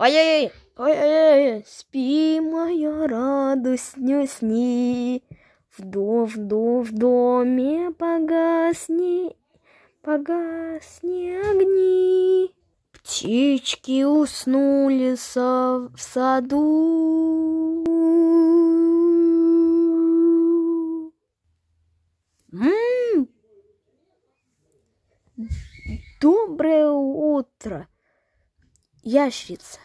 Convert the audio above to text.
Ой-ой-ой, ой-ой-ой, спи, моя радость, не сни. В, вдов, в доме погасни, погасни огни. Птички уснули со, в саду. М Доброе утро, ящерица.